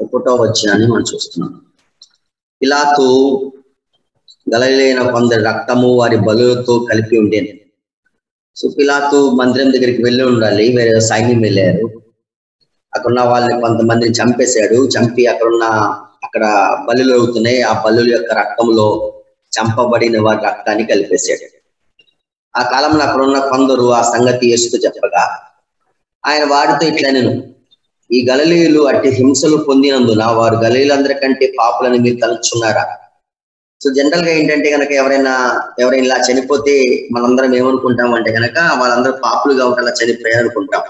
ఒకటో వచ్చినని మనం చూస్తున్నాం. పిలాతు గలైన కొందరి రక్తము వారి బలులతో కలిపి ఉండేది. సో పిలాతు మందిరం దగ్గరికి వెళ్ళి ఉండాలి. వేరే సైన్యం వెళ్ళారు. అక్కడ ఉన్న వాళ్ళని కొంతమందిని చంపేశాడు. చంపి అక్కడున్న అక్కడ బలులు అవుతున్నాయి. ఆ బలుల యొక్క రక్తంలో చంపబడిన వారి రక్తాన్ని కలిపేశాడు. ఆ కాలంలో అక్కడ ఉన్న కొందరు ఆ సంగతి యేసుతో చెప్పగా ఆయన వారితో ఇట్లా నేను ఈ గలలీలు అట్టి హింసలు పొందినందున వారు గలీలందరికంటే పాపులను మీరు తలుచున్నారా? సో జనరల్గా ఏంటంటే కనుక ఎవరైనా ఎవరైనా ఇలా చనిపోతే మనందరం ఏమనుకుంటాం అంటే కనుక వాళ్ళందరూ పాపులు కాబట్టి అలా చనిపోయారు అనుకుంటాం.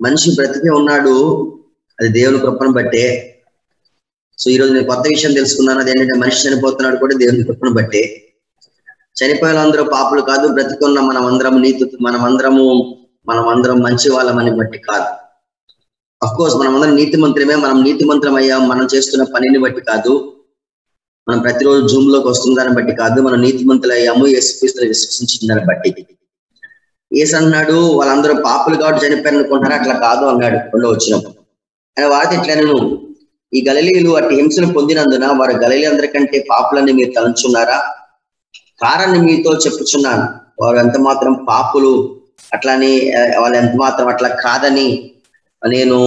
మనిషి బ్రతికే ఉన్నాడు అది దేవుని కృపను బట్టే. సో ఈరోజు నేను కొత్త విషయం తెలుసుకున్నాను అది ఏంటంటే మనిషి చనిపోతున్నాడు కూడా దేవుని కృపను బట్టే. చనిపోయిన అందరూ పాపులు కాదు బ్రతికున్న మనం అందరం నీతి మనం అందరము మనం అందరం మంచి వాళ్ళమని బట్టి కాదు. అఫ్ కోర్స్ మనం అందరం నీతి మంత్రమే మనం నీతి మంత్రం అయ్యాం మనం చేస్తున్న పనిని బట్టి కాదు. మనం ప్రతిరోజు జూమ్లోకి వస్తున్న దాన్ని బట్టి కాదు మనం నీతి మంత్రులు అయ్యాము యేసుక్రీస్తులు విశ్వసించిన దాన్ని బట్టి. ఏసు అన్నాడు వాళ్ళందరూ పాపులు కాబట్టి చనిపోయారు అనుకుంటారు అట్లా కాదు అన్నాడు రెండో వచ్చినప్పుడు ఆయన వారితో ఇట్లా నేను ఈ గలలీలు అట్టి హింసను పొందినందున వారు గలలీ అందరికంటే పాపులని మీరు తలంచున్నారా? కారాన్ని మీతో చెప్పుచున్నాను వారు ఎంత మాత్రం పాపులు అట్లని వాళ్ళు ఎంత మాత్రం అట్లా కాదని నేను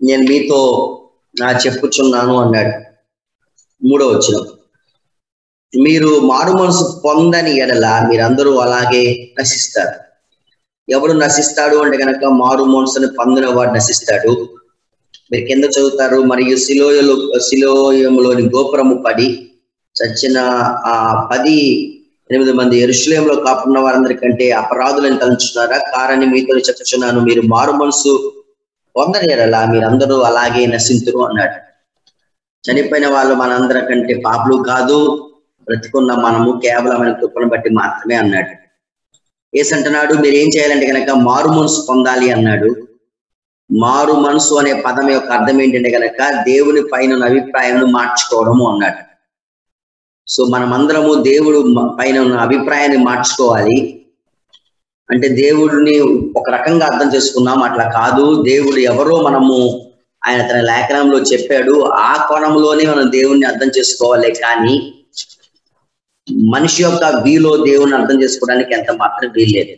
నేను మీతో నా చెప్పుచున్నాను అన్నాడు. మూడో వచ్చిన మీరు మారు మనసు పొందని ఎడల మీరందరూ అలాగే నశిస్తారు. ఎవడు నశిస్తాడు అంటే కనుక మారు మనసుని పొందిన వాడు నశిస్తాడు. మీరు కింద చదువుతారు మరియు శిలోయలు శిలోయములోని గోపురము పడి చచ్చిన ఆ పది ఎనిమిది మంది ఎరుషులేంలో కాపున్న వారందరికంటే అపరాధులను తలంచున్నారా కారని మీతో చెప్పుచున్నాను మీరు మారు మనసు పొందని ఎడలా మీరందరూ అలాగే నశింతురు అన్నాడు. చనిపోయిన వాళ్ళు మనందరికంటే పాపులు కాదు బ్రతికున్న మనము కేవలం మన కృపను బట్టి మాత్రమే అన్నాడు. ఏసంటున్నాడు మీరు ఏం చేయాలంటే కనుక మారు మనసు పొందాలి అన్నాడు. మారు మనసు అనే పదం యొక్క అర్థం ఏంటంటే కనుక దేవుని పైన అభిప్రాయం మార్చుకోవడము అన్నాడు. సో మనమందరము దేవుడు పైన ఉన్న అభిప్రాయాన్ని మార్చుకోవాలి. అంటే దేవుడిని ఒక రకంగా అర్థం చేసుకున్నాం అట్లా కాదు. దేవుడు ఎవరో మనము ఆయన తన లేఖనంలో చెప్పాడు. ఆ కోణంలోనే మనం దేవుణ్ణి అర్థం చేసుకోవాలి. కానీ మనిషి యొక్క వీలో దేవుణ్ణి అర్థం చేసుకోవడానికి ఎంత మాత్రం వీల్లేదు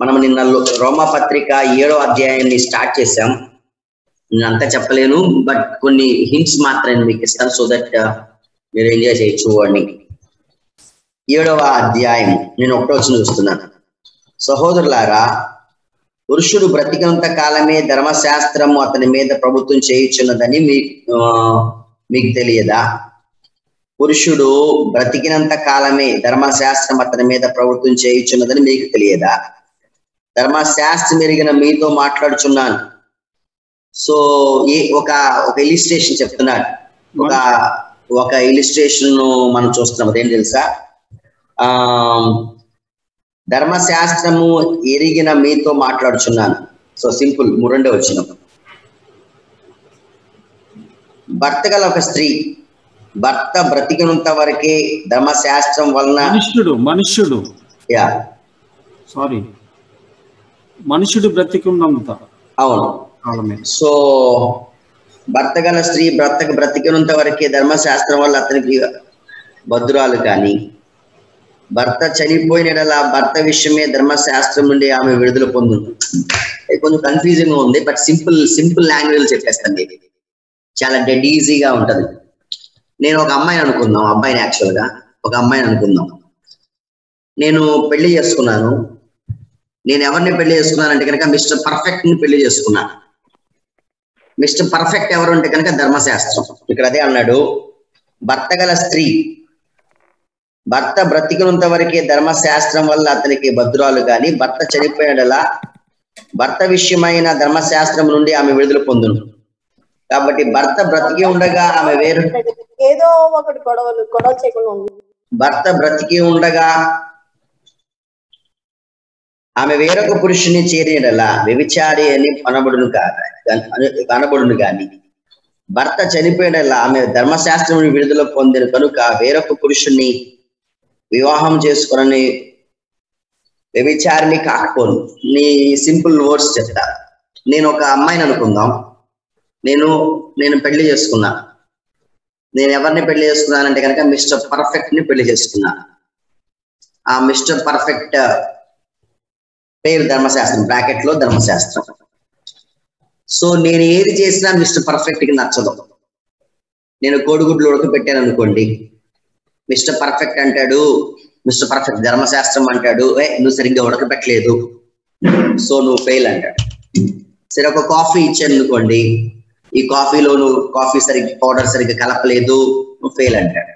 మనం నిన్న లో- రోమా పత్రిక ఏడో అధ్యాయాన్ని స్టార్ట్ చేశాం. నేను అంతా చెప్పలేను. బట్ కొన్ని హింట్స్ మాత్రమే మీకు ఇస్తాను. సో దట్ మీరు ఎంజాయ్ చేయొచ్చు వాడిని ఏడవ అధ్యాయం నేను ఒకటో వచ్చి చూస్తున్నాను. సహోదరులారా పురుషుడు బ్రతికినంత కాలమే ధర్మశాస్త్రము అతని మీద ప్రభుత్వం చేయుచున్నదని మీ మీకు తెలియదా? పురుషుడు బ్రతికినంత కాలమే ధర్మశాస్త్రం అతని మీద ప్రభుత్వం చేయుచున్నదని మీకు తెలియదా? ధర్మశాస్త్రం ఎరిగిన మీతో మాట్లాడుచున్నాను. సో ఏ ఒక ఒక ఇలిస్ట్రేషన్ చెప్తున్నాడు ఒక ఒక ఇలిస్ట్రేషన్ మనం చూస్తున్నాం. అదేం తెలుసా? ఆ ధర్మశాస్త్రము ఎరిగిన మీతో మాట్లాడుచున్నాను. సో సింపుల్ రెండో వచ్చిన భర్త గల ఒక స్త్రీ భర్త బ్రతికినంత వరకే ధర్మశాస్త్రం వలన మనుష్యుడు మనుష్యుడు. యా. సారీ మనుషుడు బ్రతికున్నంత అవును. సో భర్త గల స్త్రీ భర్తకు బ్రతికినంత వరకే ధర్మశాస్త్రం వల్ల అతనికి భద్రాలు కానీ. భర్త చనిపోయిన భర్త విషయమే ధర్మశాస్త్రం నుండి ఆమె విడుదల పొందు ఇది కొంచెం కన్ఫ్యూజింగ్గా ఉంది బట్ సింపుల్ సింపుల్ లాంగ్వేజ్ చెప్పేస్తాను ఇది చాలా డెడ్ ఈజీగా ఉంటది. నేను ఒక అమ్మాయిని అనుకుందాం అబ్బాయిని యాక్చువల్గా ఒక అమ్మాయిని అనుకుందాం. నేను పెళ్ళి చేసుకున్నాను. నేను ఎవరిని పెళ్ళి చేసుకున్నానంటే కనుక మిస్టర్ పర్ఫెక్ట్ని పెళ్ళి చేసుకున్నాను. మిస్టర్ పర్ఫెక్ట్ ఎవరు అంటే కనుక ధర్మశాస్త్రం. ఇక్కడ అదే అన్నాడు భర్త గల స్త్రీ భర్త బ్రతికినంత వరకే ధర్మశాస్త్రం వల్ల అతనికి భద్రాలు గాని భర్త చనిపోయినలా భర్త విషయమైన ధర్మశాస్త్రం నుండి ఆమె విడుదల పొందును. కాబట్టి భర్త బ్రతికి ఉండగా ఆమె వేరు ఏదో ఒకటి గొడవలు గొడవ చేయకుండా భర్త బ్రతికి ఉండగా ఆమె వేరొక పురుషుని చేరినలా వ్యభిచారి అని కనబడును కాదు అనబడును గాని. భర్త చనిపోయినలా ఆమె ధర్మశాస్త్రం విడుదల పొందిన. కనుక వేరొక పురుషుణ్ణి వివాహం చేసుకుని వ్యభిచారిని కాకపోను. నీ సింపుల్ వర్డ్స్ చెప్తా. నేను ఒక అమ్మాయిని అనుకుందాం. నేను నేను పెళ్ళి చేసుకున్నా. నేను ఎవరిని పెళ్ళి చేసుకున్నానంటే కనుక మిస్టర్ పర్ఫెక్ట్ని పెళ్ళి చేసుకున్నా. ఆ మిస్టర్ పర్ఫెక్ట్ పేరు ధర్మశాస్త్రం బ్రాకెట్లో ధర్మశాస్త్రం. సో నేను ఏది చేసినా మిస్టర్ పర్ఫెక్ట్కి నచ్చదు. నేను కోడిగుడ్లు ఉడకబెట్టాను అనుకోండి. మిస్టర్ పర్ఫెక్ట్ అంటాడు మిస్టర్ పర్ఫెక్ట్ ధర్మశాస్త్రం అంటాడు ఏ నువ్వు సరిగ్గా ఉడకబెట్టలేదు. సో నువ్వు ఫెయిల్ అంటాడు. సరే ఒక కాఫీ ఇచ్చాను అనుకోండి. ఈ కాఫీలో నువ్వు కాఫీ సరిగ్గా పౌడర్ సరిగ్గా కలపలేదు నువ్వు ఫెయిల్ అంటాడు.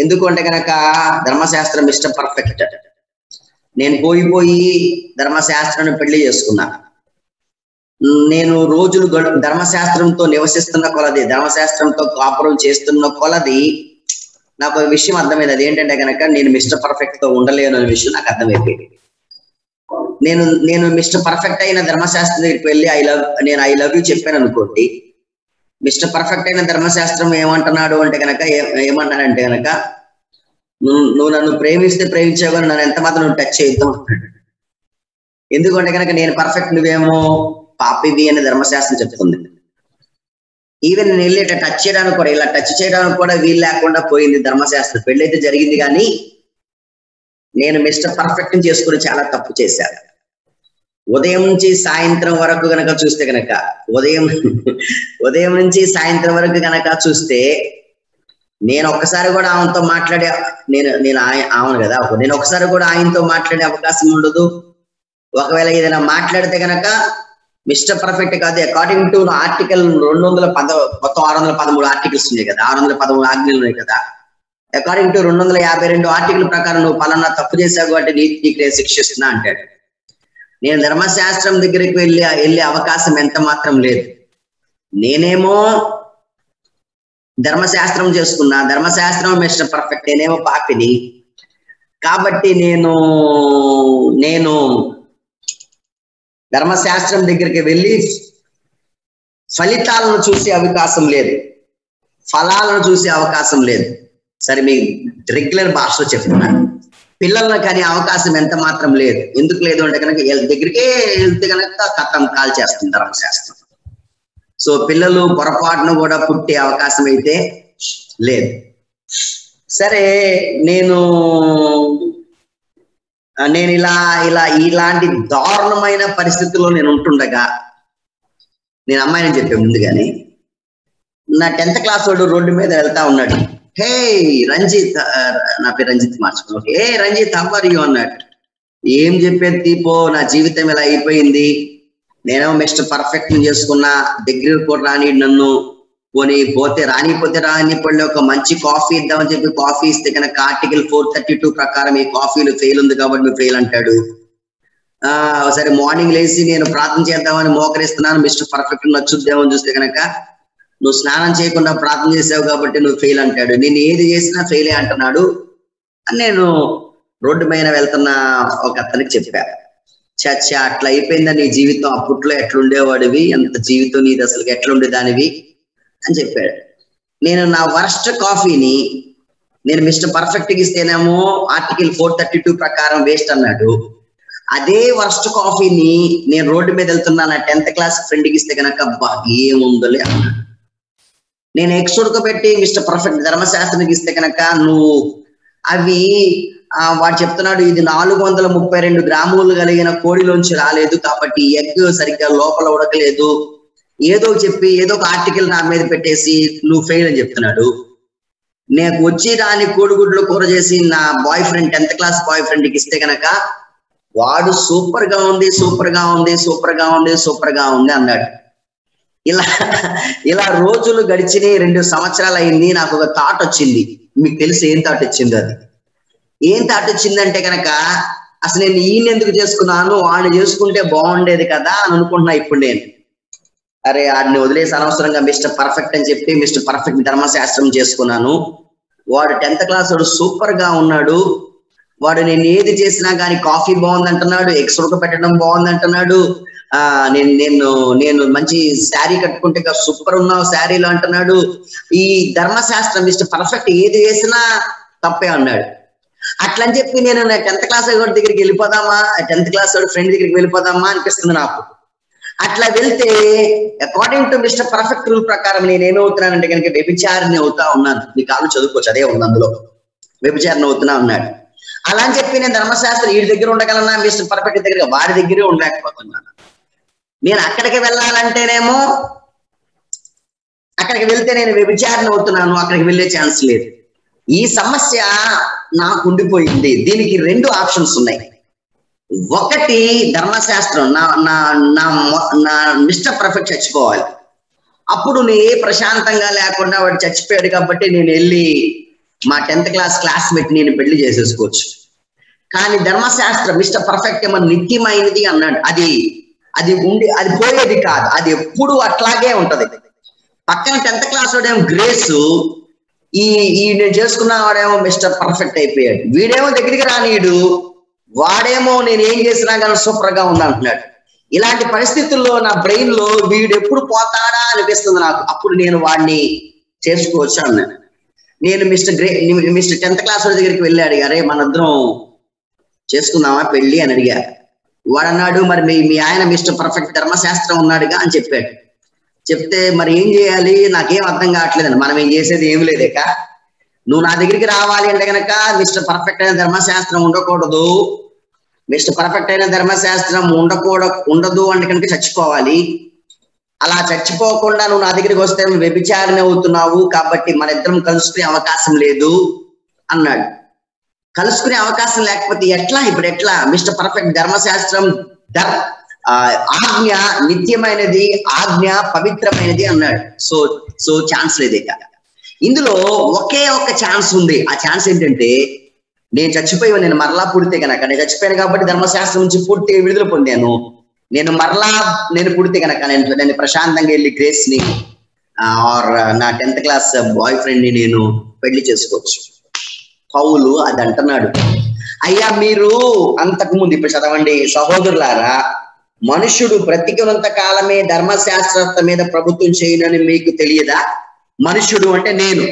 ఎందుకంటే కనుక ధర్మశాస్త్రం మిస్టర్ పర్ఫెక్ట్ నేను పోయి పోయి ధర్మశాస్త్రాన్ని పెళ్ళి చేసుకున్నా. నేను రోజులు ధర్మశాస్త్రంతో నివసిస్తున్న కొలది ధర్మశాస్త్రంతో కాపురం చేస్తున్న కొలది నాకు ఒక విషయం అర్థమైంది. అది ఏంటంటే కనుక నేను మిస్టర్ పర్ఫెక్ట్తో ఉండలేను అనే విషయం నాకు అర్థమైపోయింది. నేను నేను మిస్టర్ పర్ఫెక్ట్ అయిన ధర్మశాస్త్రం దగ్గరికి వెళ్ళి ఐ లవ్ నేను ఐ లవ్ యూ చెప్పాను అనుకోండి. మిస్టర్ పర్ఫెక్ట్ అయిన ధర్మశాస్త్రం ఏమంటున్నాడు అంటే కనుక ఏమంటానంటే కనుక నువ్వు నువ్వు నన్ను ప్రేమిస్తే ప్రేమించావు కానీ నన్ను ఎంత మాత్రం నువ్వు టచ్ చేద్దాం అంటున్నాడు. ఎందుకంటే కనుక నేను పర్ఫెక్ట్ నువ్వేమో పాపివి అని ధర్మశాస్త్రం చెప్తుంది. ఈవెన్ నేను వెళ్ళి ఇట్లా టచ్ చేయడానికి కూడా ఇలా టచ్ చేయడానికి కూడా వీలు లేకుండా పోయింది ధర్మశాస్త్రం. పెళ్ళి అయితే జరిగింది కానీ నేను మిస్టర్ పర్ఫెక్ట్ చేసుకుని చాలా తప్పు చేశాను. ఉదయం నుంచి సాయంత్రం వరకు గనక చూస్తే గనక ఉదయం ఉదయం నుంచి సాయంత్రం వరకు గనక చూస్తే నేను ఒక్కసారి కూడా ఆమెతో మాట్లాడే నేను నేను ఆయ- ఆమెను కదా నేను ఒకసారి కూడా ఆయనతో మాట్లాడే అవకాశం ఉండదు. ఒకవేళ ఏదైనా మాట్లాడితే గనక మిస్టర్ పర్ఫెక్ట్ కాదు. అకార్డింగ్ టు ఆర్టికల్ రెండు వందల పద మొత్తం ఆరు వందల పదమూడు ఆర్టికల్స్ ఉన్నాయి కదా ఆరు వందల పదమూడు ఆజ్ఞలు ఉన్నాయి కదా. అకార్డింగ్ టు రెండు వందల యాభై రెండు ఆర్టికల్ ప్రకారం నువ్వు పలానా తప్పు చేశావు కాబట్టి నీతి నీకు నేను శిక్షిస్తున్నా అంటాడు. నేను ధర్మశాస్త్రం దగ్గరికి వెళ్ళి వెళ్ళే అవకాశం ఎంత మాత్రం లేదు. నేనేమో ధర్మశాస్త్రం చేసుకున్నా ధర్మశాస్త్రం మిస్టర్ పర్ఫెక్ట్ నేనేమో పాపిని. కాబట్టి నేను నేను ధర్మశాస్త్రం దగ్గరికి వెళ్ళి ఫలితాలను చూసే అవకాశం లేదు. ఫలాలను చూసే అవకాశం లేదు. సరే మీ రెగ్యులర్ భాషలో చెప్తున్నాను పిల్లలను కానీ అవకాశం ఎంత మాత్రం లేదు. ఎందుకు లేదు అంటే కనుక వీళ్ళ దగ్గరికే వెళ్తే కనుక కథం కాల్ చేస్తుంది ధర్మశాస్త్రం. సో పిల్లలు పొరపాటును కూడా పుట్టే అవకాశం అయితే లేదు. సరే నేను నేను ఇలా ఇలా ఇలాంటి దారుణమైన పరిస్థితుల్లో నేను ఉంటుండగా నేను అమ్మాయిని చెప్పే ముందుగానే నా టెన్త్ క్లాస్ వాడు రోడ్డు మీద వెళ్తా ఉన్నాడు. హే రంజిత్ నా పేరు రంజిత్ మార్చుకున్నాడు ఏ రంజిత్ అవ్వరు అన్నాడు. ఏం చెప్పేది తీపో నా జీవితం ఇలా అయిపోయింది? నేనేమో మిస్టర్ పర్ఫెక్ట్ చేసుకున్నా డిగ్రీ కూడా రాని నన్ను పోనీ పోతే రానిపోతే రానిపోలే ఒక మంచి కాఫీ ఇద్దామని చెప్పి కాఫీ ఇస్తే కనుక ఆర్టికల్ ఫోర్ థర్టీ టూ ప్రకారం ఈ కాఫీలు ఫెయిల్ ఉంది కాబట్టి నువ్వు ఫెయిల్ అంటాడు. ఆ సరే మార్నింగ్ లేచి నేను ప్రార్థన చేద్దామని మోకరిస్తున్నాను. మిస్టర్ పర్ఫెక్ట్ నచ్చుద్దామని చూస్తే కనుక నువ్వు స్నానం చేయకుండా ప్రార్థన చేసావు కాబట్టి నువ్వు ఫెయిల్ అంటాడు. నేను ఏది చేసినా ఫెయిలే అంటున్నాడు. అని నేను రోడ్డు పైన వెళ్తున్న ఒక అతనికి చెప్పాను చచ్చ అట్లా అయిపోయిందా నీ జీవితం? అప్పట్లో ఎట్లుండేవాడివి? ఎంత జీవితం నీది అసలు ఎట్లుండేదానివి? అని చెప్పాడు. నేను నా వర్స్ట్ కాఫీని నేను మిస్టర్ పర్ఫెక్ట్ ఇస్తేనేమో ఆర్టికల్ ఫోర్ థర్టీ టూ ప్రకారం వేస్ట్ అన్నాడు. అదే వర్స్ట్ కాఫీని నేను రోడ్డు మీద వెళ్తున్నా నా టెన్త్ క్లాస్ ఫ్రెండ్కి ఇస్తే కనుక ఏముందలే అన్నాడు. నేను ఎక్స్ ఉడకబెట్టి మిస్టర్ పర్ఫెక్ట్ ధర్మశాస్త్రానికి ఇస్తే కనుక నువ్వు అవి ఆ, వాడు చెప్తున్నాడు ఇది నాలుగు వందల ముప్పై రెండు గ్రాములు కలిగిన కోడిలోంచి రాలేదు కాబట్టి ఎగ్ సరిగ్గా లోపల ఉడకలేదు. ఏదో చెప్పి ఏదో ఒక ఆర్టికల్ నా మీద పెట్టేసి నువ్వు ఫెయిల్ అని చెప్తున్నాడు. నేను వచ్చి రాని కోడిగుడ్లు కూర చేసి నా బాయ్ ఫ్రెండ్ టెన్త్ క్లాస్ బాయ్ ఫ్రెండ్కి ఇస్తే కనుక వాడు సూపర్గా ఉంది సూపర్గా ఉంది సూపర్గా ఉంది సూపర్గా ఉంది అన్నాడు. ఇలా ఇలా రోజులు గడిచినాయి రెండు సంవత్సరాలు అయింది నాకు ఒక థాట్ వచ్చింది. మీకు తెలిసి ఏం థాట్ వచ్చింది అది. ఏం థాట్ వచ్చిందంటే కనుక అసలు నేను ఈయన ఎందుకు చేసుకున్నాను? వాడిని చేసుకుంటే బాగుండేది కదా అని అనుకుంటున్నా ఇప్పుడు నేను. అరే వాడిని వదిలేసి అనవసరంగా మిస్టర్ పర్ఫెక్ట్ అని చెప్పి మిస్టర్ పర్ఫెక్ట్ ధర్మశాస్త్రం చేసుకున్నాను. వాడు టెన్త్ క్లాస్ వాడు సూపర్గా ఉన్నాడు. వాడు నేను ఏది చేసినా కానీ కాఫీ బాగుంది అంటున్నాడు ఎగ్స్ ఉడకబెట్టడం బాగుంది అంటున్నాడు ఆ నేను నేను నేను మంచి శారీ కట్టుకుంటే సూపర్ ఉన్నావు శారీలో అంటున్నాడు. ఈ ధర్మశాస్త్రం మిస్టర్ పర్ఫెక్ట్ ఏది చేసినా తప్పే అన్నాడు. అట్లని చెప్పి నేను టెన్త్ క్లాస్ వాడి దగ్గరికి వెళ్ళిపోదామా టెన్త్ క్లాస్ వాడి ఫ్రెండ్ దగ్గరికి వెళ్ళిపోదామా అనిపిస్తుంది నాకు. అట్లా వెళ్తే according to Mister perfect rule ప్రకారం నేను ఏమవుతున్నానంటే కనుక వ్యభిచారిని అవుతా ఉన్నాను. నీ కాలు చదువుకోవచ్చు అదే ఉంది అందులో. వ్యభిచారిని అవుతున్నా ఉన్నాడు. అలా అని చెప్పి నేను ధర్మశాస్త్రం వీడి దగ్గర ఉండగలనా మిస్టర్ పర్ఫెక్ట్ దగ్గర? వాడి దగ్గరే ఉండలేకపోతున్నాను నేను అక్కడికి వెళ్ళాలంటేనేమో అక్కడికి వెళ్తే నేను వ్యభిచారణ అవుతున్నాను అక్కడికి వెళ్ళే ఛాన్స్ లేదు. ఈ సమస్య నాకు ఉండిపోయింది. దీనికి రెండు ఆప్షన్స్ ఉన్నాయి. ఒకటి ధర్మశాస్త్రం. నా నా నా నా మిస్టర్ పర్ఫెక్ట్ చచ్చిపోవాలి. అప్పుడు నేను ఏ ప్రశాంతంగా లేకుండా వాడు చచ్చిపోయాడు కాబట్టి నేను వెళ్ళి మా టెన్త్ క్లాస్ క్లాస్మేట్ నేను పెళ్ళి చేసేసుకోవచ్చు. కానీ ధర్మశాస్త్రం మిస్టర్ పర్ఫెక్ట్ ఏమో నిత్యమైనది అన్నాడు. అది అది ఉండి అది పోయేది కాదు. అది ఎప్పుడు అట్లాగే ఉంటది. పక్కన టెన్త్ క్లాస్ వాడేమో గ్రేస్ ఈ ఈ నేను చేసుకున్న వాడేమో మిస్టర్ పర్ఫెక్ట్ అయిపోయాడు. వీడేమో దగ్గరికి రానీయుడు వాడేమో నేను ఏం చేసినా కానీ సూపర్గా ఉంది అంటున్నాడు. ఇలాంటి పరిస్థితుల్లో నా బ్రెయిన్లో వీడు ఎప్పుడు పోతాడా అనిపిస్తుంది నాకు. అప్పుడు నేను వాడిని చేసుకోవచ్చు అన్నాడు. నేను Mister grace Mister tenth class దగ్గరికి వెళ్ళి అడిగారే మనందరం చేసుకుందామా పెళ్ళి అని అడిగా వాడన్నాడు మరి మీ మీ ఆయన మిస్టర్ పర్ఫెక్ట్ ధర్మశాస్త్రం ఉన్నాడుగా అని చెప్పాడు. చెప్తే మరి ఏం చేయాలి? నాకేం అర్థం కావట్లేదండి. మనం ఏం చేసేది ఏం లేదేక నువ్వు నా దగ్గరికి రావాలి అంటే కనుక మిస్టర్ పర్ఫెక్ట్ అయిన ధర్మశాస్త్రం ఉండకూడదు. మిస్టర్ పర్ఫెక్ట్ అయిన ధర్మశాస్త్రం ఉండకూడ ఉండదు అంటే కనుక చచ్చిపోవాలి. అలా చచ్చిపోకుండా నువ్వు నా దగ్గరికి వస్తే వ్యభిచారణ అవుతున్నావు కాబట్టి మన ఇద్దరం కలుసుకునే అవకాశం లేదు అన్నాడు. కలుసుకునే అవకాశం లేకపోతే ఎట్లా? ఇప్పుడు ఎట్లా? మిస్టర్ పర్ఫెక్ట్ ధర్మశాస్త్రం ధర్ ఆ, ఆజ్ఞ నిత్యమైనది ఆజ్ఞ పవిత్రమైనది అన్నాడు. సో సో ఛాన్స్ లేదు ఇక. ఇందులో ఒకే ఒక్క ఛాన్స్ ఉంది. ఆ ఛాన్స్ ఏంటంటే నేను చచ్చిపోయి నేను మరలా పుడితే కనుక నేను చచ్చిపోయాను కాబట్టి ధర్మశాస్త్రం నుంచి పూర్తి విడుదల పొందాను. నేను మరలా నేను పుడితే కనుక నేను నేను ప్రశాంతంగా వెళ్ళి గ్రేస్ని ఆర్ నా టెన్త్ క్లాస్ బాయ్ ఫ్రెండ్ని నేను పెళ్ళి చేసుకోవచ్చు. పౌలు అది అంటున్నాడు. అయ్యా మీరు అంతకు ముందు ఇప్పుడు చదవండి సహోదరులారా మనుషుడు బ్రతికినంత కాలమే ధర్మశాస్త్రత మీద ప్రభుత్వం చేయనని మీకు తెలియదా? మనుషుడు అంటే నేను.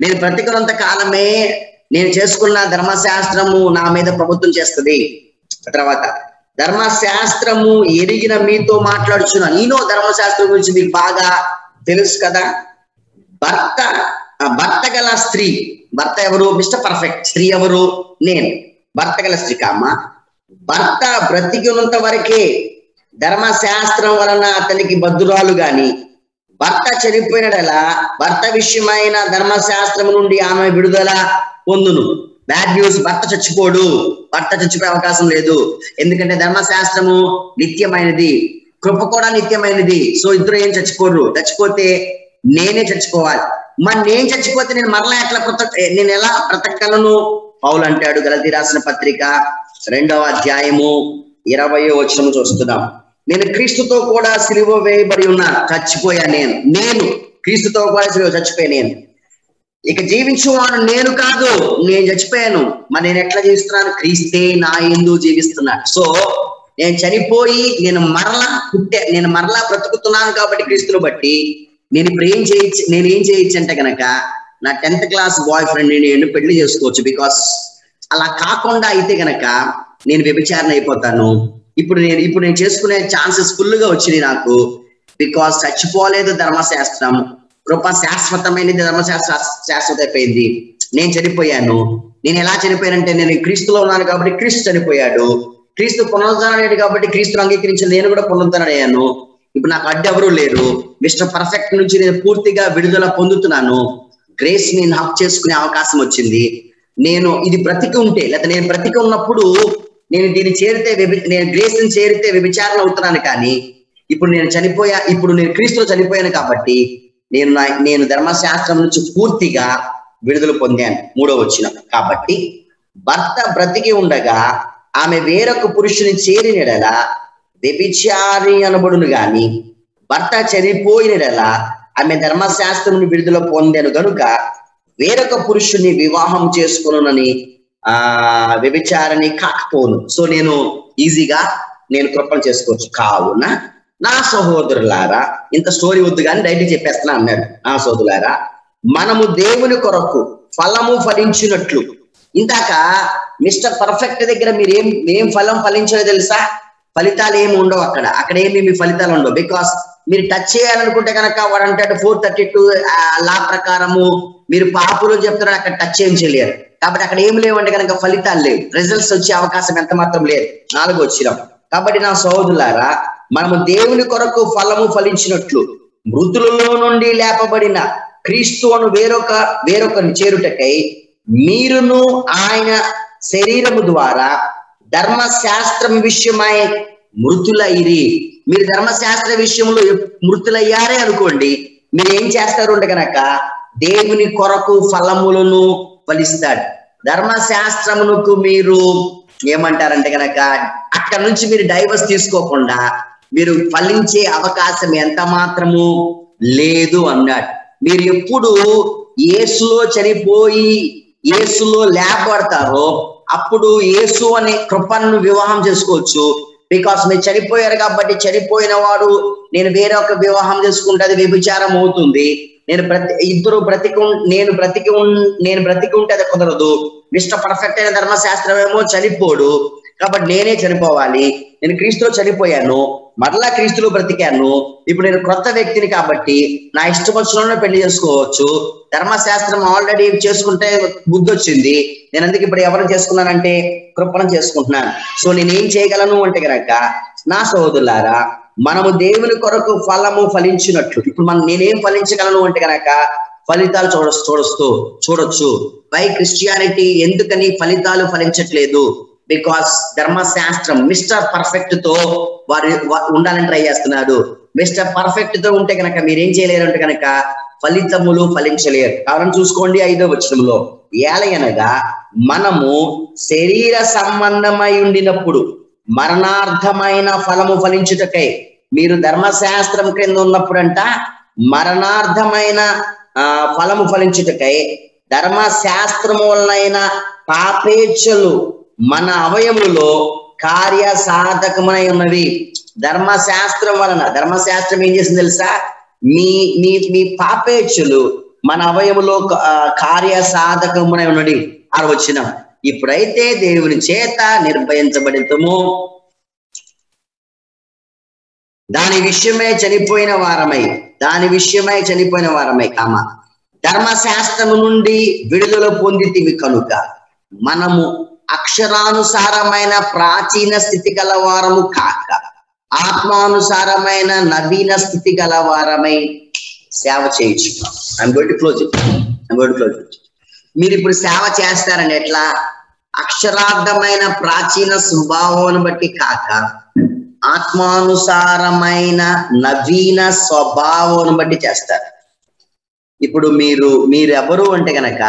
నేను బ్రతికినంత కాలమే నేను చేసుకున్న ధర్మశాస్త్రము నా మీద ప్రభుత్వం చేస్తుంది. తర్వాత ధర్మశాస్త్రము ఎరిగిన మీతో మాట్లాడుచున్నా నేను ధర్మశాస్త్రం గురించి మీకు బాగా తెలుసు కదా? భర్త భర్త గల స్త్రీ భర్త ఎవరు? Mister perfect. స్త్రీ ఎవరు? నేను. భర్త గల స్త్రీ కామ్మ భర్త బ్రతికి ఉన్నంత వరకే ధర్మశాస్త్రం వలన అతనికి బద్దురాలు గాని. భర్త చనిపోయినడలా భర్త విషయమైన ధర్మశాస్త్రం నుండి ఆమె విడుదల పొందును. బ్యాడ్ న్యూస్ భర్త చచ్చిపోడు. భర్త చచ్చిపోయే అవకాశం లేదు. ఎందుకంటే ధర్మశాస్త్రము నిత్యమైనది. కృప కూడా నిత్యమైనది. సో ఇద్దరు ఏం చచ్చిపోరు? చచ్చిపోతే నేనే చచ్చిపోవాలి. మరి నేను చచ్చిపోతే నేను మరలా ఎట్లా బ్రతక నేను ఎలా బ్రతకలను పౌలు అంటాడు గలతీ రాసిన పత్రిక రెండవ అధ్యాయము ఇరవై వచ్చిన చూస్తున్నాం. నేను క్రీస్తుతో కూడా సిలువ వేయబడి ఉన్నా చచ్చిపోయా నేను. నేను క్రీస్తుతో కూడా సిలువ చచ్చిపోయా నేను. ఇక జీవించువాను నేను కాదు నేను చచ్చిపోయాను. మరి నేను ఎట్లా జీవిస్తున్నాను? క్రీస్తే నా ఎందు జీవిస్తున్నాడు. సో నేను చనిపోయి నేను మరలా పుట్టే నేను మరలా బ్రతుకుతున్నాను కాబట్టి క్రీస్తుని బట్టి నేను ఇప్పుడు ఏం చేయొచ్చు నేను ఏం చేయొచ్చు అంటే గనక నా టెన్త్ క్లాస్ బాయ్ ఫ్రెండ్ నేను పెళ్ళి చేసుకోవచ్చు. బికాస్ అలా కాకుండా అయితే గనక నేను వ్యభిచారణ అయిపోతాను. ఇప్పుడు నేను ఇప్పుడు నేను చేసుకునే ఛాన్సెస్ ఫుల్గా వచ్చినాయి నాకు. బికాస్ చచ్చిపోలేదు ధర్మశాస్త్రం. కృప శాశ్వతమైనది ధర్మశాస్త్ర శాశ్వత అయిపోయింది. నేను చనిపోయాను. నేను ఎలా చనిపోయానంటే నేను క్రీస్తులో ఉన్నాను కాబట్టి క్రీస్తు చనిపోయాడు. క్రీస్తు పునరుద్ధరణాడు కాబట్టి క్రీస్తును అంగీకరించి నేను కూడా పునరుద్ధరణయ్యాను ఇప్పుడు నాకు అడ్డు ఎవరూ లేరు. మిస్టర్ పర్ఫెక్ట్ నుంచి నేను పూర్తిగా విడుదల పొందుతున్నాను. గ్రేస్ నేను హక్ చేసుకునే అవకాశం వచ్చింది. నేను ఇది బ్రతికి ఉంటే లేదా నేను బ్రతికి ఉన్నప్పుడు నేను దీన్ని చేరితే నేను గ్రేస్ని చేరితే వ్యభిచారణ అవుతున్నాను కానీ ఇప్పుడు నేను చనిపోయా ఇప్పుడు నేను క్రీస్తులో చనిపోయాను కాబట్టి నేను నా- నేను ధర్మశాస్త్రం నుంచి పూర్తిగా విడుదల పొందాను. మూడో వచ్చిన కాబట్టి భర్త బ్రతికి ఉండగా ఆమె వేరొక పురుషుని చేరిన వ్యభిచారి అనబడును గాని భర్త చనిపోయినడలా ఆమె ధర్మశాస్త్రం విడుదల పొందాను గనుక వేరొక పురుషుని వివాహం చేసుకునునని ఆ వ్యభిచారని కాకపోను. సో నేను ఈజీగా నేను కృపణ చేసుకోవచ్చు. కావున నా సహోదరులారా ఇంత స్టోరీ వద్దు కానీ డైరెక్ట్ చెప్పేస్తున్నా అన్నాడు. నా సోదరులారా మనము దేవుని కొరకు ఫలము ఫలించినట్లు. ఇందాక మిస్టర్ పర్ఫెక్ట్ దగ్గర మీరు ఏం ఏం ఫలం ఫలించాలో తెలుసా? ఫలితాలు ఏమి ఉండవు అక్కడ. అక్కడ ఏమి మీ ఫలితాలు ఉండవు. బికాస్ మీరు టచ్ చేయాలనుకుంటే కనుక వాడు అంటాడు ఫోర్ థర్టీ టూ లా ప్రకారము మీరు పాపులు చెప్తున్నారు అక్కడ టచ్ ఏం చేయలేరు కాబట్టి అక్కడ ఏం లేవంటే కనుక ఫలితాలు లేవు. రిజల్ట్స్ వచ్చే అవకాశం ఎంత మాత్రం లేదు. నాలుగు వచ్చినాం. కాబట్టి నా సోదరులారా మనము దేవుని కొరకు ఫలము ఫలించినట్లు మృతులలో నుండి లేపబడిన క్రీస్తు అను వేరొక వేరొకరిని చేరుటకై మీరును ఆయన శరీరము ద్వారా ధర్మశాస్త్రం విషయమై మృతులైరి. మీరు ధర్మశాస్త్ర విషయంలో మృతులయ్యారే అనుకోండి మీరు ఏం చేస్తారు అంటే కనుక దేవుని కొరకు ఫలములను ఫలిస్తాడు. ధర్మశాస్త్రమునకు మీరు ఏమంటారంటే కనుక అక్కడ నుంచి మీరు డైవర్స్ తీసుకోకుండా మీరు ఫలించే అవకాశం ఎంత మాత్రము లేదు అన్నాడు. మీరు ఎప్పుడు యేసులో చనిపోయి యేసులో లేపబడతారో అప్పుడు యేసు అనే కృపను వివాహం చేసుకోవచ్చు. బికాస్ మీరు చనిపోయారు కాబట్టి చనిపోయిన వాడు నేను వేరొక వివాహం చేసుకుంటే అది వ్యభిచారం అవుతుంది. నేను ప్రతి ఇద్దరు బ్రతికి ఉం- నేను బ్రతికి ఉం- నేను బ్రతికి ఉంటే అది కుదరదు. మిస్టర్ పర్ఫెక్ట్ అయిన ధర్మశాస్త్రం ఏమో చనిపోడు. కాబట్టి నేనే చనిపోవాలి. నేను క్రీస్తులో చనిపోయాను. మరలా క్రీస్తులో బ్రతికాను. ఇప్పుడు నేను కొత్త వ్యక్తిని కాబట్టి నా ఇష్టం వచ్చిన పెళ్ళి చేసుకోవచ్చు. ధర్మశాస్త్రం ఆల్రెడీ చేసుకుంటే బుద్ధి వచ్చింది నేను అందుకు ఇప్పుడు ఎవరిని చేసుకున్నానంటే కృపణం చేసుకుంటున్నాను. సో నేనేం చేయగలను అంటే గనక నా సోదరులారా మనము దేవుని కొరకు ఫలము ఫలించినట్లు. ఇప్పుడు మనం నేనేం ఫలించగలను అంటే గనక ఫలితాలు చూడ చూడొస్తూ చూడొచ్చు. వై క్రిస్టియానిటీ ఎందుకని ఫలితాలు ఫలించట్లేదు? బికాస్ ధర్మశాస్త్రం మిస్టర్ పర్ఫెక్ట్తో వారు ఉండాలని ట్రై చేస్తున్నారు మిస్టర్ పర్ఫెక్ట్తో ఉంటే కనుక మీరేం చేయలేరు అంటే కనుక ఫలితములు ఫలించలేరు. కారణం చూసుకోండి ఐదో వచనంలో. ఏలయనగా మనము శరీర సంబంధమై ఉండినప్పుడు మరణార్థమైన ఫలము ఫలించుటకై. మీరు ధర్మశాస్త్రం క్రింద ఉన్నప్పుడంట మరణార్థమైన ఆ, ఫలము ఫలించుటకై. ధర్మశాస్త్రము వలనైన పాపేచ్ఛలు మన అవయములో కార్య సాధకమునై ఉన్నవి ధర్మశాస్త్రం వలన ధర్మశాస్త్రం ఏం చేసింది తెలుసా? మీ మీ మీ పాపేచ్ఛలు మన అవయములో కార్య సాధకమునై ఉన్నది అని వచ్చిన ఇప్పుడైతే దేవుని చేత నిర్భయించబడితము. దాని విషయమై చనిపోయిన వారమై దాని విషయమై చనిపోయిన వారమై కామ ధర్మశాస్త్రము నుండి విడుదల పొందితివి కనుక మనము అక్షరానుసారమైన ప్రాచీన స్థితి గల వారము కాక ఆత్మానుసారమైన నవీన స్థితి గల వారమై సేవ చేయించుకున్నాం. I'm too close I'm too close మీరు ఇప్పుడు సేవ చేస్తారని ఎట్లా? అక్షరార్థమైన ప్రాచీన స్వభావాన్ని బట్టి కాక ఆత్మానుసారమైన నవీన స్వభావాన్ని బట్టి చేస్తారు. ఇప్పుడు మీరు మీరు ఎవరు అంటే కనుక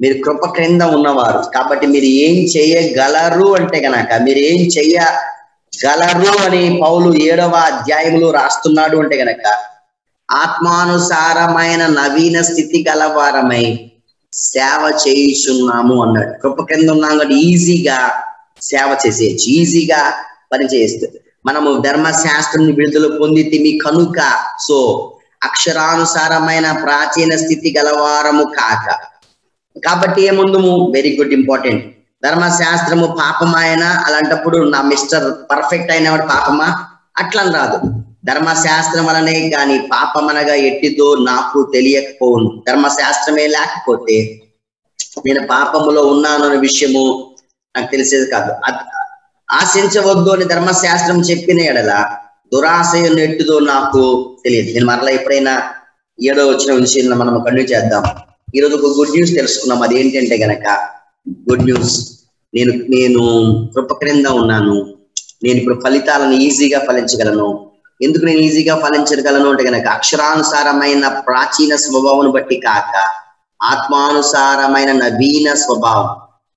మీరు కృప క్రింద ఉన్నవారు కాబట్టి మీరు ఏం చేయగలరు అంటే కనుక మీరు ఏం చెయ్యగలరు అని పౌలు ఏడవ అధ్యాయంలో రాస్తున్నాడు అంటే గనక ఆత్మానుసారమైన నవీన స్థితి గలవారమై సేవ చేయుచున్నాము అన్నాడు. కృప కింద ఉన్నాం కాబట్టి ఈజీగా సేవ చేసేయచ్చు. ఈజీగా పని చేస్తుంది మనము ధర్మశాస్త్రం విడుదల పొందితిమి కనుక సో అక్షరానుసారమైన ప్రాచీన స్థితి గలవారము కాక. కాబట్టి ఏముందుము వెరీ గుడ్ ఇంపార్టెంట్ ధర్మశాస్త్రము పాపమాయన? అలాంటప్పుడు నా మిస్టర్ పర్ఫెక్ట్ అయినవాడు పాపమా? అట్లని రాదు. ధర్మశాస్త్రం వలనే గాని పాపమనగా ఎట్టిదో నాకు తెలియకపోవును. ధర్మశాస్త్రమే లేకపోతే నేను పాపములో ఉన్నాను అనే విషయము నాకు తెలిసేది కాదు. ఆశించవద్దు అని ధర్మశాస్త్రం చెప్పిన ఎడల దురాశయం ఎట్టుదో నాకు తెలియదు. నేను మరలా ఎప్పుడైనా ఏడో వచ్చిన విషయంలో మనం కంటిన్యూ చేద్దాం. ఈరోజు ఒక గుడ్ న్యూస్ తెలుసుకున్నాం. అది ఏంటంటే గనక గుడ్ న్యూస్. నేను నేను కృప క్రింద ఉన్నాను. నేను ఇప్పుడు ఫలితాలను ఈజీగా ఫలించగలను. ఎందుకు నేను ఈజీగా ఫలించగలను అంటే గనక అక్షరానుసారమైన ప్రాచీన స్వభావం బట్టి కాక ఆత్మానుసారమైన నవీన స్వభావం.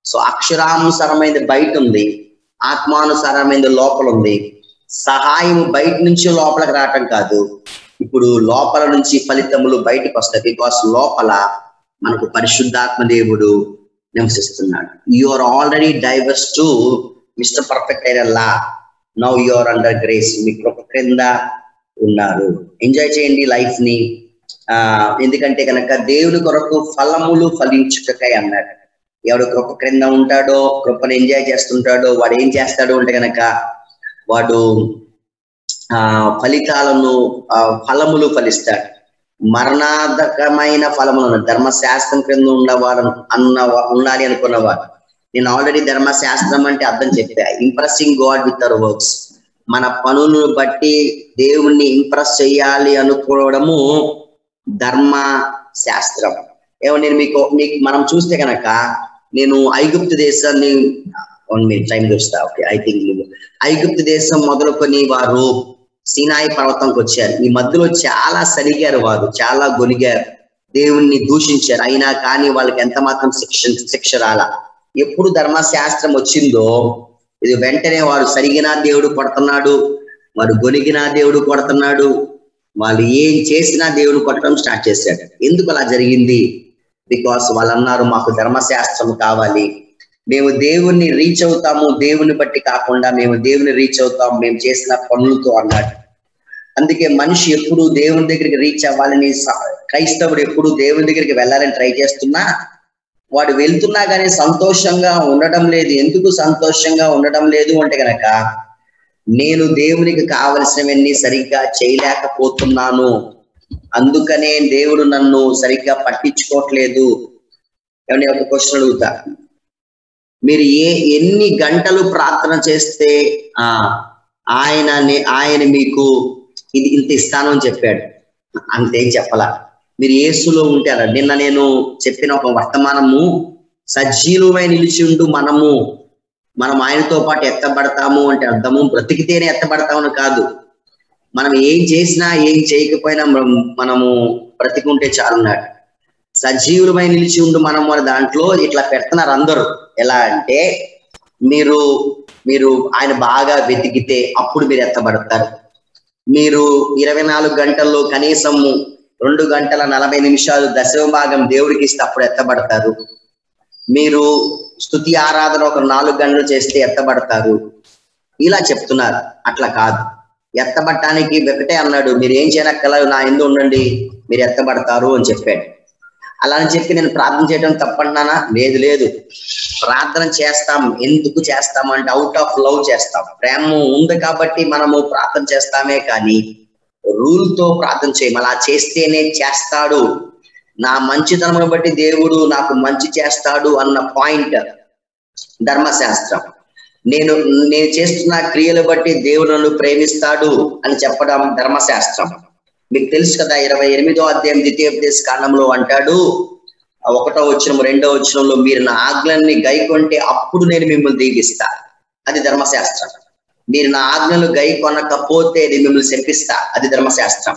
సో అక్షరానుసారమైనది బయట ఉంది ఆత్మానుసారమైనది లోపల ఉంది. సహాయం బయట నుంచి లోపలికి రావటం కాదు. ఇప్పుడు లోపల నుంచి ఫలితములు బయటకు వస్తాయి బికాస్ లోపల మనకు పరిశుద్ధాత్మ దేవుడు నివసిస్తున్నాడు. You are already divorce to Mister perfect అయిన law. Now you are under grace మీ కృప క్రింద ఉన్నారు. ఎంజాయ్ చేయండి లైఫ్ని. ఆ ఎందుకంటే కనుక దేవుని కొరకు ఫలములు ఫలించుటకై అన్నాడు. ఎవడు కృప క్రింద ఉంటాడో కృపను ఎంజాయ్ చేస్తుంటాడో వాడు ఏం చేస్తాడు అంటే కనుక వాడు ఆ ఫలితాలను ఫలములు ఫలిస్తాడు. మరణాధకమైన ఫలములను ధర్మశాస్త్రం క్రింద ఉన్నవాడు అన్న ఉండాలి అనుకున్నవాడు నేను ఆల్రెడీ ధర్మశాస్త్రం అంటే అర్థం చెప్పా impressing God with our works మన పనులను బట్టి దేవుణ్ణి ఇంప్రెస్ చేయాలి అనుకోవడము ధర్మ శాస్త్రం ఏమో నేను మీకు మీకు మనం చూస్తే కనుక నేను ఐగుప్తు దేశాన్ని మీరు టైం చూస్తా ఓకే ఐ థింక్ ఐగుప్తు దేశం మొదలుకొని వారు సినాయి పర్వతంకి వచ్చారు. ఈ మధ్యలో చాలా సరిగారు వారు చాలా గొలిగారు దేవుణ్ణి దూషించారు. అయినా కానీ వాళ్ళకి ఎంత మాత్రం శిక్ష శిక్ష రాలా. ఎప్పుడు ధర్మశాస్త్రం వచ్చిందో ఇది వెంటనే వాడు సరిగినా దేవుడు కొడుతున్నాడు వాడు గొనిగినా దేవుడు కొడుతున్నాడు వాళ్ళు ఏం చేసినా దేవుడు కొట్టడం స్టార్ట్ చేశాడు. ఎందుకు అలా జరిగింది? బికాస్ వాళ్ళు అన్నారు మాకు ధర్మశాస్త్రం కావాలి. మేము దేవుణ్ణి రీచ్ అవుతాము దేవుని బట్టి కాకుండా మేము దేవుని రీచ్ అవుతాము మేము చేసిన పనులతో అన్నాడు. అందుకే మనిషి ఎప్పుడు దేవుని దగ్గరికి రీచ్ అవ్వాలని క్రైస్తవుడు ఎప్పుడు దేవుని దగ్గరికి వెళ్ళాలని ట్రై చేస్తున్నా వాడు వెళ్తున్నా కానీ సంతోషంగా ఉండడం లేదు. ఎందుకు సంతోషంగా ఉండడం లేదు అంటే కనుక నేను దేవునికి కావలసినవన్నీ సరిగ్గా చేయలేకపోతున్నాను. అందుకనే దేవుడు నన్ను సరిగ్గా పట్టించుకోవట్లేదు. ఏమని ఒక క్వశ్చన్ అడుగుతా. మీరు ఏ ఎన్ని గంటలు ప్రార్థన చేస్తే ఆ ఆయన ఆయన మీకు ఇది ఇంత ఇస్తాను అని చెప్పాడు. అంతేం చెప్పలా. మీరు ఏసులో ఉంటారు నిన్న నేను చెప్పిన ఒక వర్తమానము సజీలువై నిలిచి ఉండు మనము మనం ఆయనతో పాటు ఎత్తబడతాము అంటే అర్థము బ్రతికితేనే ఎత్తబడతామని కాదు. మనం ఏం చేసినా ఏం చేయకపోయినా మనం మనము బ్రతికుంటే చాలున్నాడు సజీవులమై నిలిచి ఉండు మనం మన దాంట్లో ఇట్లా పెడుతున్నారు అందరూ. ఎలా అంటే మీరు మీరు ఆయన బాగా వెతికితే అప్పుడు మీరు ఎత్తబడతారు. మీరు ఇరవై నాలుగు గంటల్లో కనీసం రెండు గంటల నలభై నిమిషాలు దశమ భాగం దేవుడికి ఇస్తే అప్పుడు ఎత్తబడతారు. మీరు స్థుతి ఆరాధన ఒక నాలుగు గంటలు చేస్తే ఎత్తబడతారు. ఇలా చెప్తున్నారు. అట్లా కాదు. ఎత్తబడటానికి ఒకటే అన్నాడు. మీరు ఏం చేయనక్కల నా ఎందు ఉండండి మీరు ఎత్తబడతారు అని చెప్పాడు. అలా అని చెప్పి నేను ప్రార్థన చేయడం తప్పన్నానా లేదు లేదు. ప్రార్థన చేస్తాం. ఎందుకు చేస్తాం అంటే అవుట్ ఆఫ్ లవ్ చేస్తాం. ప్రేమ ఉంది కాబట్టి మనము ప్రార్థన చేస్తామే కానీ రూల్తో ప్రార్థన చేయం. అలా చేస్తేనే చేస్తాడు. నా మంచితనమును బట్టి దేవుడు నాకు మంచి చేస్తాడు అన్న పాయింట్ ధర్మశాస్త్రం. నేను నేను చేస్తున్న క్రియలు బట్టి దేవుడు నన్ను ప్రేమిస్తాడు అని చెప్పడం ధర్మశాస్త్రం. మీకు తెలుసు కదా ఇరవై ఎనిమిదో అధ్యాయం ద్వితీయోపదేశ కాలంలో అంటాడు ఒకటో వచ్చిన రెండో వచ్చినంలో మీరు నా ఆజ్ఞల్ని గైకొంటే అప్పుడు నేను మిమ్మల్ని దీవిస్తా. అది ధర్మశాస్త్రం. మీరు నా ఆజ్ఞలు గై కొనకపోతే నేను మిమ్మల్ని శపిస్తా. అది ధర్మశాస్త్రం.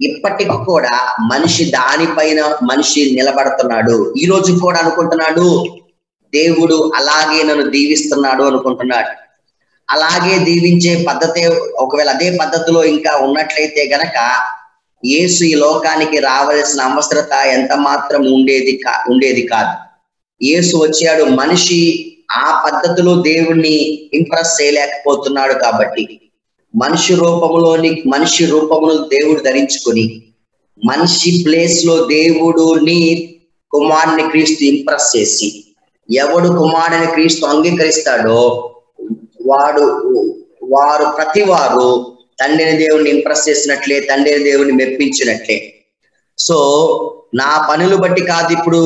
ఇప్పటికి కూడా మనిషి దానిపైన మనిషి నిలబడుతున్నాడు. ఈ రోజు కూడా అనుకుంటున్నాడు దేవుడు అలాగే నన్ను దీవిస్తున్నాడు అనుకుంటున్నాడు. అలాగే దీవించే పద్ధతే ఒకవేళ అదే పద్ధతిలో ఇంకా ఉన్నట్లయితే గనక యేసు ఈ లోకానికి రావలసిన అవసరత ఎంత మాత్రం ఉండేది కా ఉండేది కాదు. యేసు వచ్చాడు మనిషి ఆ పద్ధతిలో దేవుణ్ణి ఇంప్రెస్ చేయలేకపోతున్నాడు కాబట్టి మనిషి రూపంలోని మనిషి రూపమును దేవుడు ధరించుకొని మనిషి ప్లేస్లో దేవుడుని కుమారుని క్రీస్తు ఇంప్రెస్ చేసి ఎవడు కుమారుని క్రీస్తు అంగీకరిస్తాడో వాడు వారు ప్రతి వారు తండ్రిని దేవుణ్ణి ఇంప్రెస్ చేసినట్లే తండ్రిని దేవుణ్ణి మెప్పించినట్లే. సో నా పనులు బట్టి కాదు ఇప్పుడు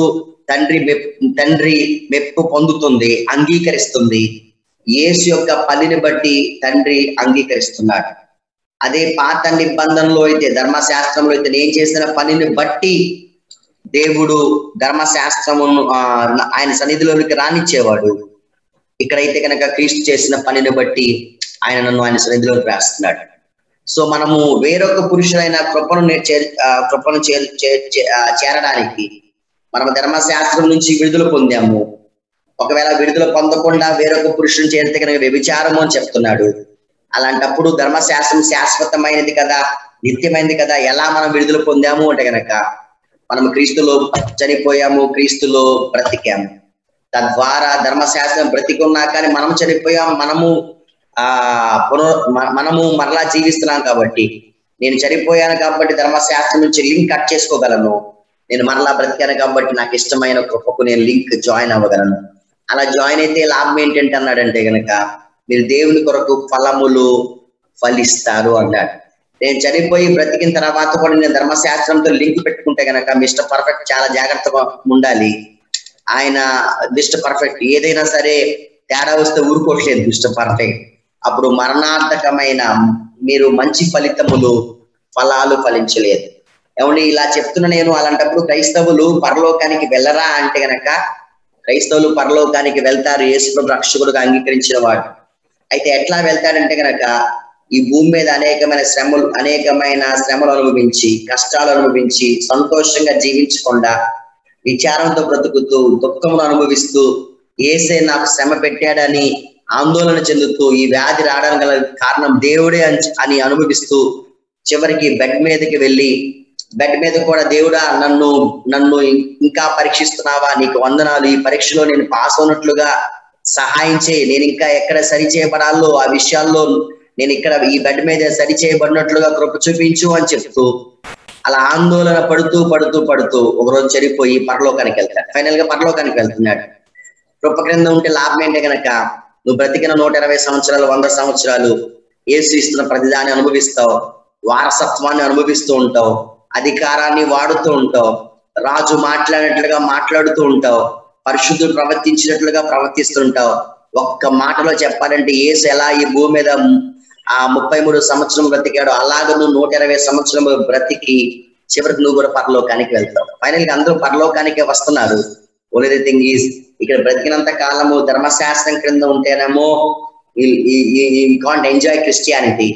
తండ్రి మెప్ తండ్రి మెప్పు పొందుతుంది అంగీకరిస్తుంది. యేసు యొక్క పనిని బట్టి తండ్రి అంగీకరిస్తున్నాడు. అదే పాత నిబంధనలో అయితే ధర్మశాస్త్రంలో అయితే నేను చేసిన పనిని బట్టి దేవుడు ధర్మశాస్త్రమును ఆయన సన్నిధిలోనికి రానిచ్చేవాడు. ఇక్కడైతే కనుక క్రీస్తు చేసిన పనిని బట్టి ఆయన నన్ను ఆయన సన్నిధిలోకి రాస్తున్నాడు. సో మనము వేరొక పురుషులైన కృపను కృపను చే- చేరడానికి మనం ధర్మశాస్త్రం నుంచి విడుదల పొందాము. ఒకవేళ విడుదల పొందకుండా వేరొక పురుషుని చేరితే కనుక వ్యభిచారము అని చెప్తున్నాడు. అలాంటప్పుడు ధర్మశాస్త్రం శాశ్వతమైనది కదా నిత్యమైనది కదా ఎలా మనం విడుదల పొందాము అంటే గనక మనం క్రీస్తులో చనిపోయాము క్రీస్తులో బ్రతికాము. తద్వారా ధర్మశాస్త్రం బ్రతికున్నా కానీ మనం చనిపోయాం మనము ఆ పునర్ మనము మరలా జీవిస్తున్నాం కాబట్టి నేను చనిపోయాను కాబట్టి ధర్మశాస్త్రం నుంచి లింక్ కట్ చేసుకోగలను. నేను మరలా బ్రతికాను కాబట్టి నాకు ఇష్టమైన కృపకు నేను లింక్ జాయిన్ అవ్వగలను. అలా జాయిన్ అయితే లాభం ఏంటంటే అన్నాడంటే గనక మీరు దేవుని కొరకు ఫలములు ఫలిస్తారు అన్నాడు. నేను చనిపోయి బ్రతికిన తర్వాత కూడా నేను ధర్మశాస్త్రంతో లింక్ పెట్టుకుంటే గనక మిస్టర్ పర్ఫెక్ట్ చాలా జాగ్రత్తగా ఉండాలి. ఆయన మిస్టర్ పర్ఫెక్ట్ ఏదైనా సరే తేడా వస్తే ఊరుకోవట్లేదు మిస్టర్ పర్ఫెక్ట్. అప్పుడు మరణార్థకమైన మీరు మంచి ఫలితములు ఫలాలు ఫలించలేదు. ఏమండి ఇలా చెప్తున్న నేను అలాంటప్పుడు క్రైస్తవులు పరలోకానికి వెళ్ళరా అంటే గనక క్రైస్తవులు పరలోకానికి వెళ్తారు యేసుప్రభు రక్షకుడుగా అంగీకరించిన వాడు. అయితే ఎట్లా వెళ్తాడంటే గనక ఈ భూమి మీద అనేకమైన శ్రమలు అనేకమైన శ్రమలు అనుభవించి కష్టాలు అనుభవించి సంతోషంగా జీవించకుండా విచారంతో బ్రతుకుతూ దుఃఖమును అనుభవిస్తూ ఏసే నాకు శ్రమ పెట్టాడని ఆందోళన చెందుతూ ఈ వ్యాధి రావడానికి గల కారణం దేవుడే అని- అని అనుభవిస్తూ చివరికి బెడ్ మీదకి వెళ్ళి బెడ్ మీద కూడా దేవుడా నన్ను నన్ను ఇంకా పరీక్షిస్తున్నావా? నీకు వందనాలు. ఈ పరీక్షలో నేను పాస్ అవునట్లుగా సహాయం చేయి. నేను ఇంకా ఎక్కడ సరి చేయబడాలో ఆ విషయాల్లో నేను ఇక్కడ ఈ బెడ్ మీద సరి చేయబడినట్లుగా కృప చూపించు అని చెప్తూ అలా ఆందోళన పడుతూ పడుతూ పడుతూ ఒకరోజు చనిపోయి పరలోకానికి వెళ్తాడు. ఫైనల్గా పరలోకానికి వెళ్తున్నాడు. కృప క్రింద ఉంటే లాభం ఏంటి గనక? నువ్వు బ్రతికిన నూట ఇరవై సంవత్సరాలు వంద సంవత్సరాలు ఏసు ఇస్తున్న ప్రతిదాన్ని అనుభవిస్తావు. వారసత్వాన్ని అనుభవిస్తూ ఉంటావు. అధికారాన్ని వాడుతూ ఉంటావు. రాజు మాట్లాడినట్లుగా మాట్లాడుతూ ఉంటావు. పరిశుద్ధుడు ప్రవర్తించినట్లుగా ప్రవర్తిస్తుంటావు ఒక్క మాటలో చెప్పాలంటే ఏసు ఎలా ఈ భూమి మీద ఆ ముప్పై మూడు సంవత్సరం బ్రతికాడు అలాగ నువ్వు నూట ఇరవై సంవత్సరం బ్రతికి చివరికి నువ్వు కూడా పరలోకానికి వెళ్తావు. ఫైనల్గా అందరూ పరలోకానికే వస్తున్నారు. ఓన్లీ థింగ్ ఈజ్ ఇక్కడ బ్రతికినంత కాలము ధర్మశాస్త్రం క్రింద ఉంటేనేమో కాంట్ ఎంజాయ్ క్రిస్టియానిటీ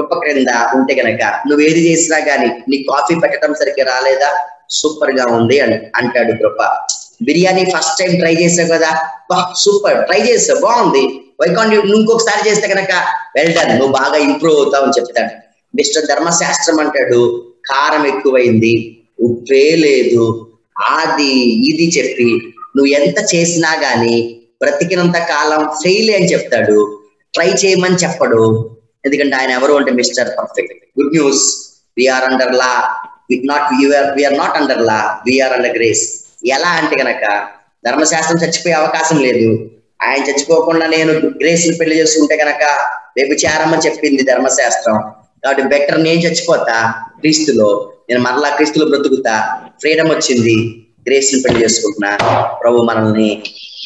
కృప క్రింద ఉంటే గనక నువ్వు ఏది చేసినా గానీ నీ కాఫీ పెట్టడం సరిగ్గా రాలేదా? సూపర్గా ఉంది అని అంటాడు కృప. బిర్యానీ ఫస్ట్ టైం ట్రై చేసావు కదా? బా సూపర్ ట్రై చేసావు బాగుంది. వైకాండ్ నువ్వు ఇంకొకసారి చేస్తే కనుక వెళ్తాను. నువ్వు బాగా ఇంప్రూవ్ అవుతావు అని చెప్తాడు. మిస్టర్ ధర్మశాస్త్రం అంటాడు కారం ఎక్కువైంది ఉప్పే లేదు. అది ఇది చెప్పి నువ్వు ఎంత చేసినా గాని బ్రతికినంత కాలం ఫెయిల్ అని చెప్తాడు. ట్రై చేయమని చెప్పడు. ఎందుకంటే ఆయన ఎవరు అంటే Mister perfect good news we're under law not we're not under law we're under grace ఎలా అంటే గనక ధర్మశాస్త్రం చచ్చిపోయే అవకాశం లేదు. ఆయన చచ్చిపోకుండా నేను గ్రేస్ పెళ్ళి చేసుకుంటే గనక రేపు అని చెప్పింది ధర్మశాస్త్రం. కాబట్టి బెటర్ నేను చచ్చిపోతా క్రీస్తులో. నేను మరలా క్రీస్తులో బ్రతుకుతా. ఫ్రీడమ్ వచ్చింది గ్రేస్ పెళ్ళి చేసుకుంటున్నా. ప్రభు మనల్ని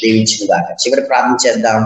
దీవించింది దాకా చివరి ప్రార్థన చేద్దాం.